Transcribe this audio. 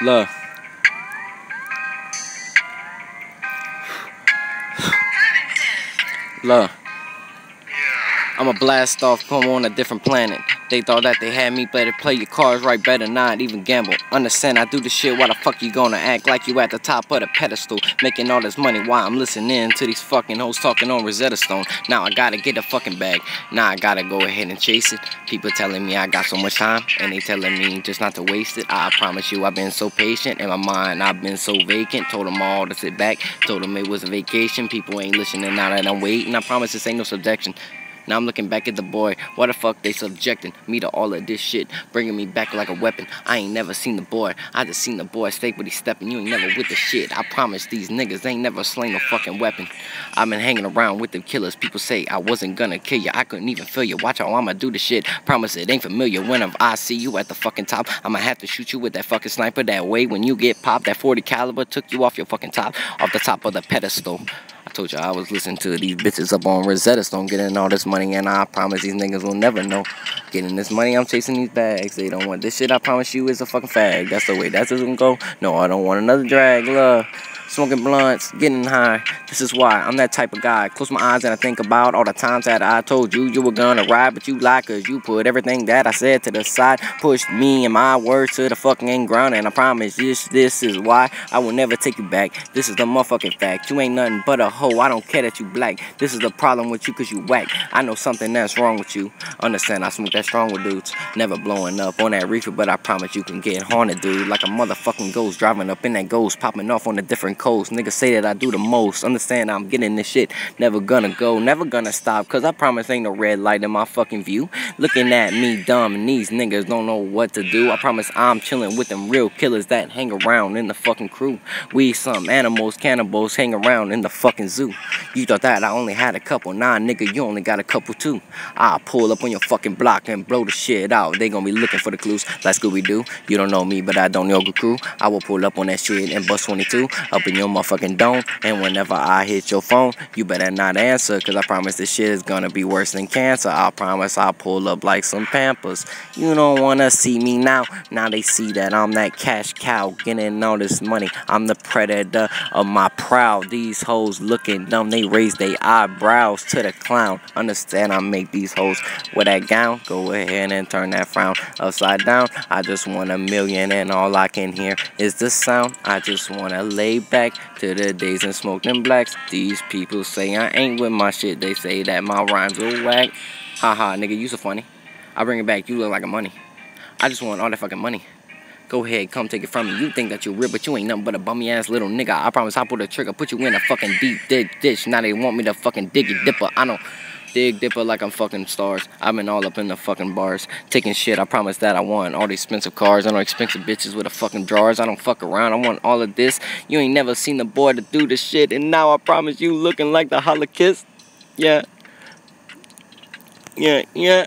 Love. Love. I'm a blast off, come on a different planet. They thought that they had me better play your cards right, better not even gamble. Understand, I do the shit, why the fuck you gonna act like you at the top of the pedestal? Making all this money while I'm listening to these fucking hoes talking on Rosetta Stone. Now I gotta get a fucking bag. Now I gotta go ahead and chase it. People telling me I got so much time, and they telling me just not to waste it. I promise you, I've been so patient. In my mind, I've been so vacant. Told them all to sit back. Told them it was a vacation. People ain't listening now that I'm waiting. I promise this ain't no subjection. Now I'm looking back at the boy. Why the fuck they subjecting me to all of this shit? Bringing me back like a weapon. I ain't never seen the boy. I just seen the boy stay but he stepping. You ain't never with the shit. I promise these niggas ain't never slain a fucking weapon. I've been hanging around with the killers. People say I wasn't gonna kill you. I couldn't even feel you. Watch how I'ma do the shit. Promise it ain't familiar. Whenever I see you at the fucking top, I'ma have to shoot you with that fucking sniper that way. When you get popped, that 40 caliber took you off your fucking top, off the top of the pedestal. I told you I was listening to these bitches up on Rosetta Stone getting all this money, and I promise these niggas will never know. Getting this money, I'm chasing these bags. They don't want this shit, I promise you, is a fucking fag. That's the way that's gonna go. No, I don't want another drag, love smoking blunts, getting high. This is why I'm that type of guy. Close my eyes and I think about all the times that I told you you were gonna ride, but you lied cause you put everything that I said to the side. Pushed me and my words to the fucking ground, and I promise this, this is why I will never take you back. This is the motherfucking fact. You ain't nothing but a hoe. I don't care that you black. This is the problem with you cause you whack. I know something that's wrong with you. Understand, I smoke that strong with dudes. Never blowing up on that reefer, but I promise you can get haunted, dude. Like a motherfucking ghost driving up in that ghost, popping off on a different coast. Niggas say that I do the most. Understand I'm getting this shit. Never gonna go, never gonna stop. Cause I promise ain't no red light in my fucking view. Looking at me dumb and these niggas don't know what to do. I promise I'm chilling with them real killers that hang around in the fucking crew. We some animals, cannibals hang around in the fucking zoo. You thought that I only had a couple. Nah, nigga, you only got a couple too. I'll pull up on your fucking block and blow the shit out. They gonna be looking for the clues like Scooby Doo. You don't know me, but I don't know the crew. I will pull up on that shit and bust 22 up in your motherfucking don't. And whenever I hit your phone, you better not answer. Cause I promise this shit is gonna be worse than cancer. I promise I'll pull up like some pampers. You don't wanna see me now. Now they see that I'm that cash cow getting all this money. I'm the predator of my proud. These hoes looking dumb. They raise their eyebrows to the clown. Understand I make these hoes with that gown. Go ahead and turn that frown upside down. I just want a million and all I can hear is the sound. I just wanna lay back to the days and smoke them blacks. These people say I ain't with my shit. They say that my rhymes are whack. Haha, nigga, you so funny. I bring it back. You look like a money. I just want all that fucking money. Go ahead, come take it from me. You think that you're real, but you ain't nothing but a bummy ass little nigga. I promise I'll pull the trigger, put you in a fucking deep dig ditch. Now they want me to fucking dig it dipper. I don't dig dipper like I'm fucking stars. I've been all up in the fucking bars, taking shit. I promise that I want all these expensive cars. I know expensive bitches with the fucking drawers. I don't fuck around. I want all of this. You ain't never seen the boy to do this shit, and now I promise you, looking like the Holocaust. Yeah. Yeah, yeah.